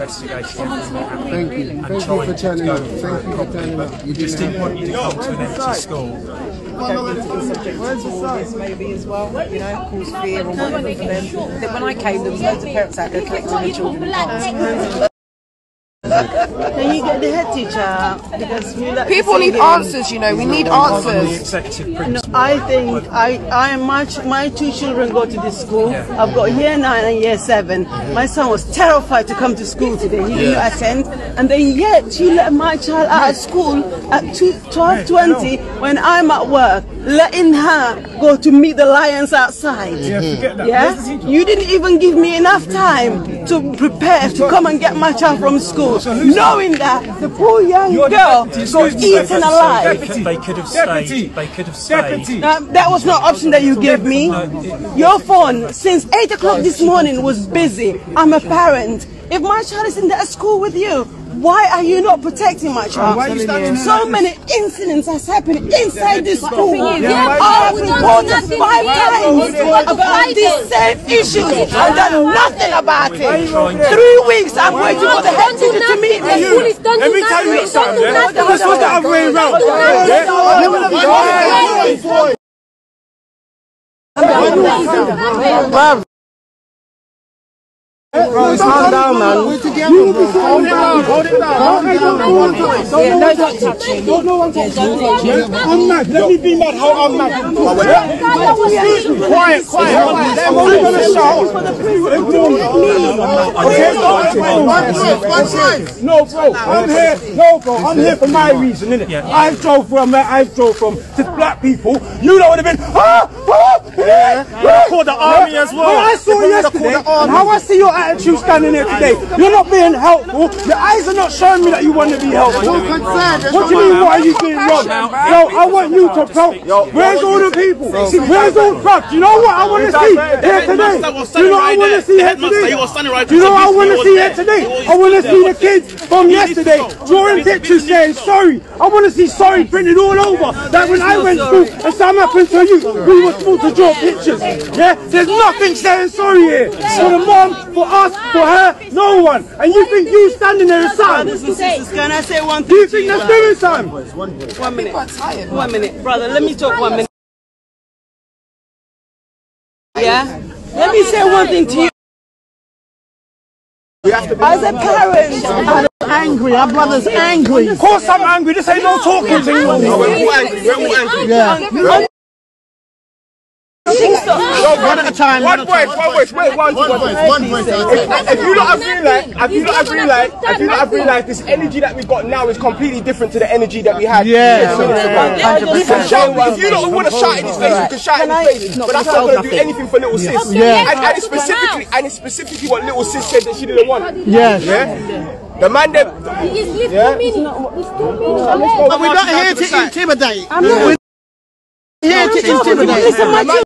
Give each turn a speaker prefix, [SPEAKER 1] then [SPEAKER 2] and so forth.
[SPEAKER 1] investigate everything that happened.
[SPEAKER 2] Thank you.
[SPEAKER 1] and
[SPEAKER 2] Thank you for
[SPEAKER 1] and
[SPEAKER 2] turning up. Thank you for
[SPEAKER 1] properly,
[SPEAKER 2] turning up. You
[SPEAKER 1] We just
[SPEAKER 2] didn't
[SPEAKER 1] didn't want you to go to an empty school.
[SPEAKER 3] They're going to be subject to all this maybe as well, you know, cause fear or whatever for them. That When I came, there was loads of parents out there collecting their children in cars.
[SPEAKER 4] Can you get the head teacher? Because we like
[SPEAKER 5] People need answers, you know. We need answers.
[SPEAKER 4] No. I think I, I am my, my two children go to this school. I've got year nine and year seven. My son was terrified to come to school today. He didn't attend. And then yet you let my child out of school at 12.20 when I'm at work, letting her go to meet the lions outside.
[SPEAKER 1] Yeah, forget that.
[SPEAKER 4] Yeah?
[SPEAKER 1] Where's the teacher?
[SPEAKER 4] You didn't even give me enough time to prepare to come and get my child from school, knowing that the poor young girl
[SPEAKER 1] deputy,
[SPEAKER 4] got
[SPEAKER 1] excuse me,
[SPEAKER 4] eaten
[SPEAKER 1] so
[SPEAKER 4] alive.
[SPEAKER 1] They could, they could have stayed. They could have stayed.
[SPEAKER 4] Now, that was not option that you gave me. Your phone since 8 o'clock this morning was busy. I'm a parent. If my child is in that school with you, why are you not protecting my child?
[SPEAKER 6] why are you standing
[SPEAKER 4] so
[SPEAKER 6] like
[SPEAKER 4] many incidents has happened inside this school.
[SPEAKER 6] Yeah, why-
[SPEAKER 4] I have reported five times about these same issues? And done nothing about it. Three weeks I'm waiting for the head teacher to meet me.
[SPEAKER 6] Let me tell you something. yeah? This was the other way around.
[SPEAKER 4] Bruv. Bro, calm down, man.
[SPEAKER 2] We're together, bro. Hold it down. Hold it down. It down.
[SPEAKER 3] Don't touch him.
[SPEAKER 6] No, no one touch me. I'm mad. Let me be mad how I'm mad. Quiet, quiet. I'm only gonna shout. Okay,
[SPEAKER 2] One voice, one.
[SPEAKER 6] No, bro, I'm here. No, bro, I'm here for my reason, innit? I drove from where I drove from to black people. You know would have been. Ah, ah, yeah.
[SPEAKER 1] Call the army as well.
[SPEAKER 6] What I saw yesterday, and how I see your attitude standing here today, you're not being helpful. Your eyes are not showing me that you want to be helpful.
[SPEAKER 2] You're concerned. That's
[SPEAKER 6] What do you mean? What are you doing wrong? Yo, I want you to pro. Where's all the people? Where's all the You know what I want to see here today? You know what I want to see here today? You know what I want to see here today? I want to see the kids from yesterday drawing pictures saying sorry. I want to see sorry printed all over. That when I went through and something happened to you, we were supposed to draw pictures. Yeah, there's nothing saying sorry here. For the mom, for us, for her, no one. And you think you standing there is
[SPEAKER 4] Brothers
[SPEAKER 6] something?
[SPEAKER 4] and sisters, can I say one thing?
[SPEAKER 6] Do
[SPEAKER 4] thing?
[SPEAKER 6] you think that's doing something?
[SPEAKER 4] One minute. One minute. Brother, let me talk one minute. Yeah? Let me say one thing to you. As a parent, I'm angry. Our brother's angry.
[SPEAKER 6] Of course I'm angry. This ain't no talking to you.
[SPEAKER 2] Yeah.
[SPEAKER 6] One at a time. One voice, one voice. Wait, one,
[SPEAKER 2] One
[SPEAKER 6] one
[SPEAKER 2] voice,
[SPEAKER 6] voice.
[SPEAKER 2] one voice. I'll take it.
[SPEAKER 6] If you lot have realised, if you lot have realised, if you lot have realised, this energy that we got now is completely different to the energy that we had.
[SPEAKER 4] Yeah.
[SPEAKER 6] We can shout. If you lot want to shout in his face, we can shout in his face. But that's not going to do anything for little sis.
[SPEAKER 2] Yeah.
[SPEAKER 6] And, and it's specifically, and it's specifically what little sis said that she didn't want.
[SPEAKER 2] Yes.
[SPEAKER 6] Yeah. The man that.
[SPEAKER 2] But we're not here to intimidate. We're here to intimidate.